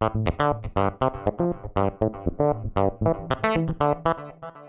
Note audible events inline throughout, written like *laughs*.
Thank you.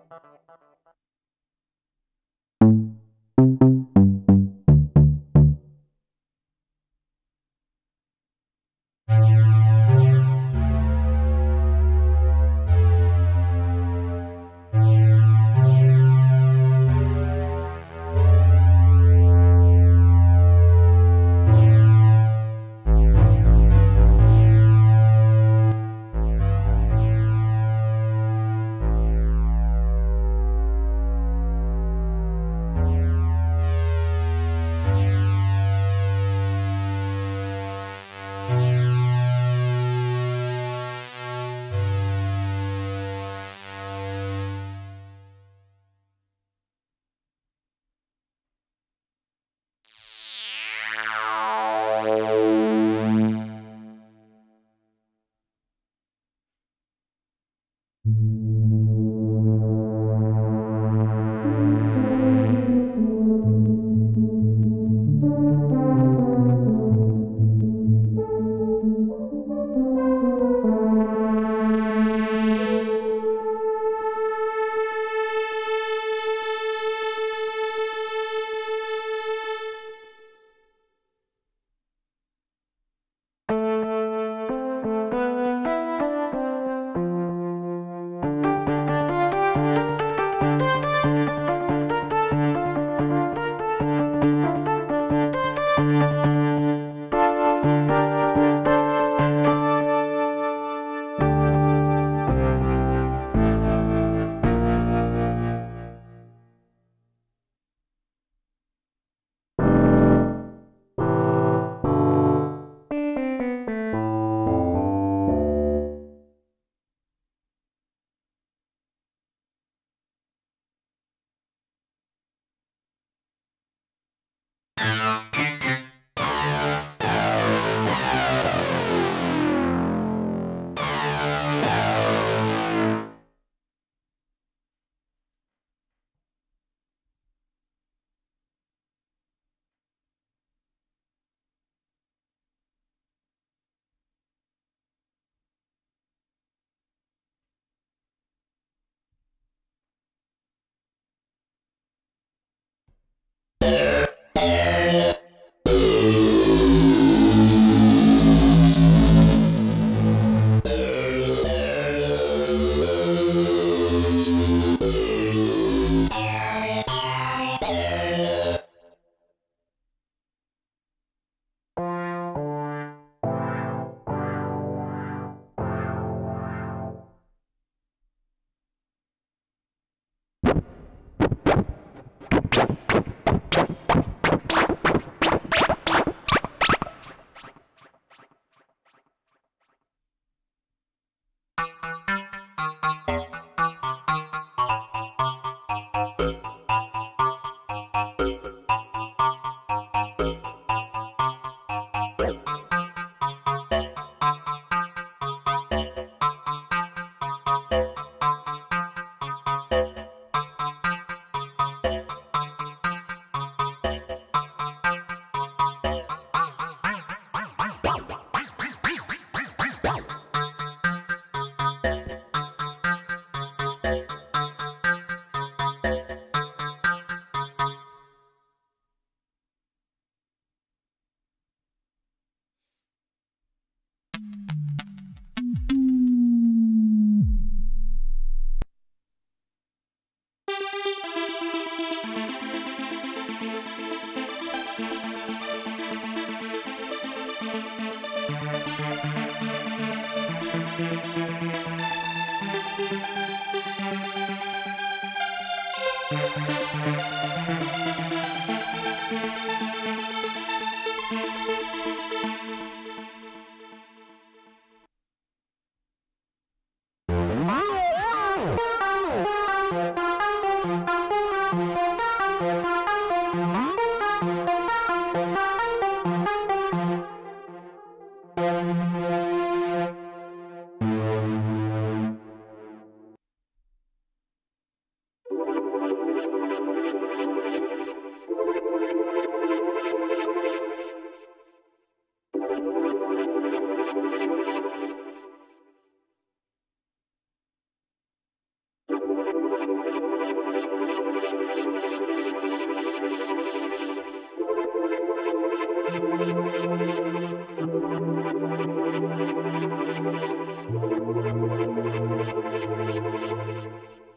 なるほど。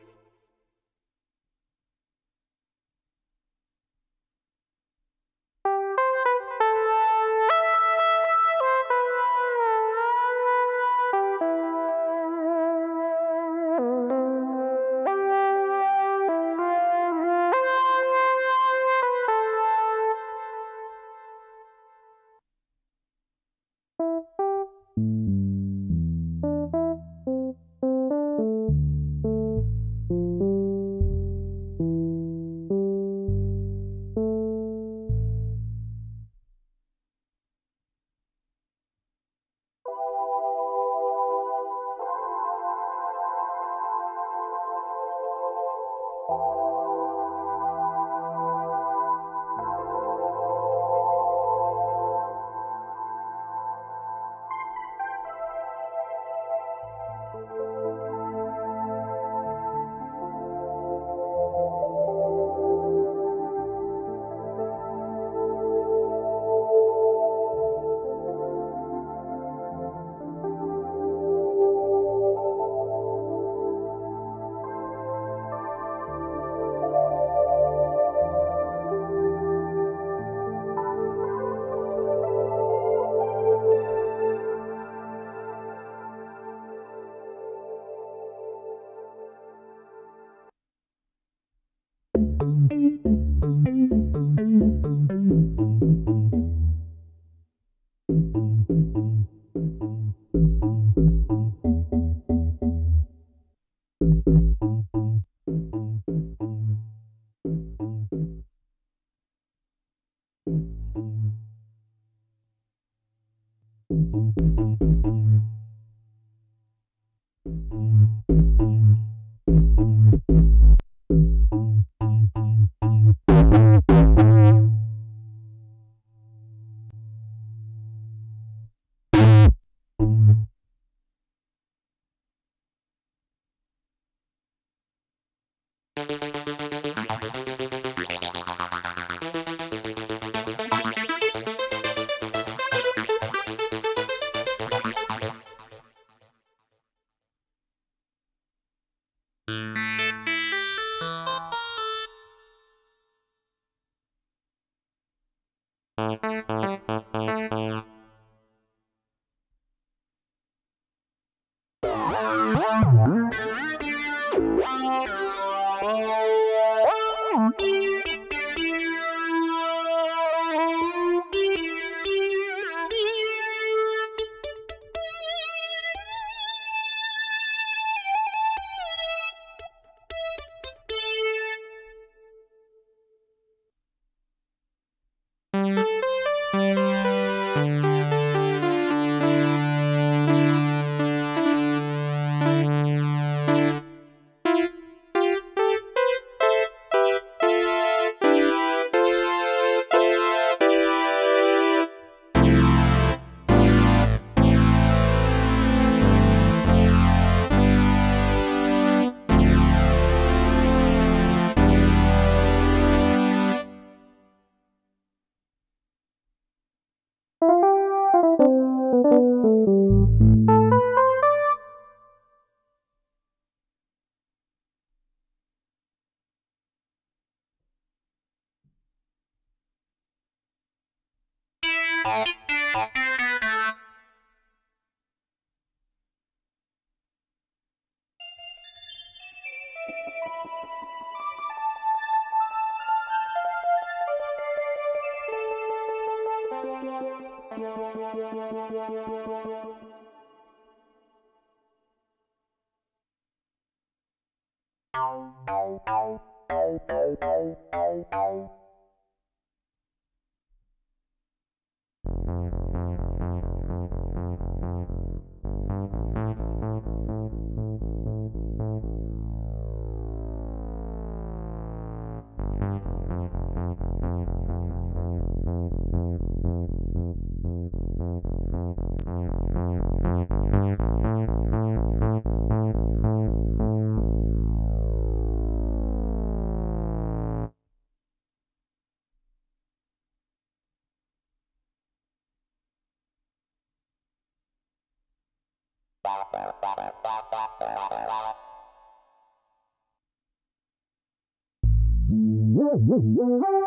Oh, oh, oh, oh. Mm-hmm. *laughs*